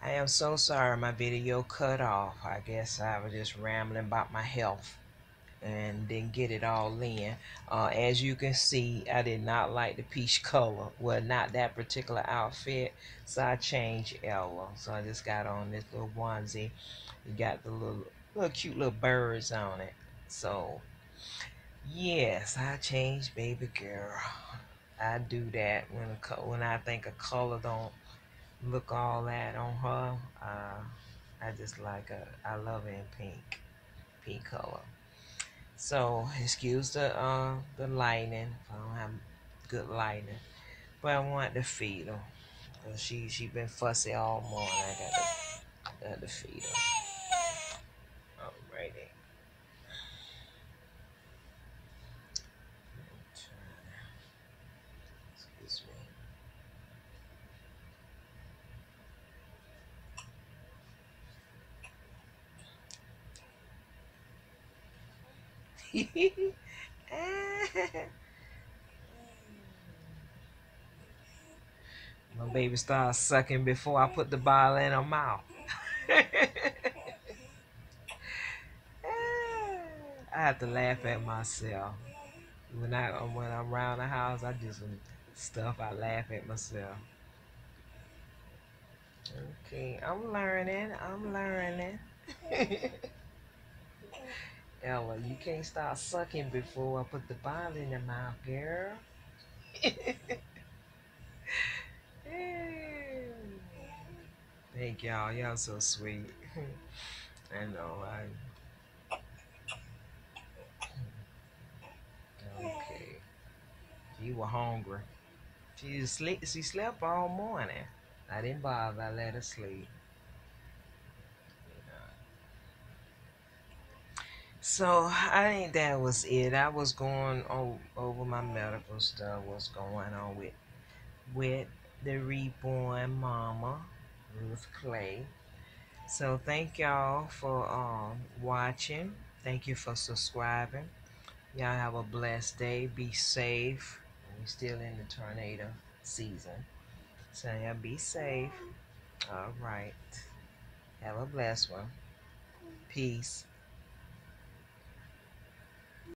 I am so sorry my video cut off. I guess I was just rambling about my health and didn't get it all in. Uh, as you can see, I did not like the peach color. Well, not that particular outfit. So I changed Ella. So I just got on this little onesie. You got the little, little cute little birds on it. So, yes, I changed baby girl. I do that when when I think a color don't look all that on her. Uh, I just like a, I love it in pink, pink color. So excuse the uh, the lighting. I don't have good lighting, but I want to feed her. She she been fussy all morning. I got to, got to feed her. My baby starts sucking before I put the bottle in her mouth. I have to laugh at myself. When I when I'm around the house, I do some stuff. I laugh at myself. Okay, I'm learning. I'm learning. Ella, you can't start sucking before I put the bottle in your mouth, girl. Thank y'all. Y'all so sweet. I know. I. Okay. She was hungry. She sleep. She slept all morning. I didn't bother. I let her sleep. So I think that was it. I was going over my medical stuff. What's going on with with the reborn mama, Ruth Clay. So thank y'all for um, watching. Thank you for subscribing. Y'all have a blessed day. Be safe. We're still in the tornado season. So y'all be safe. All right. Have a blessed one. Peace.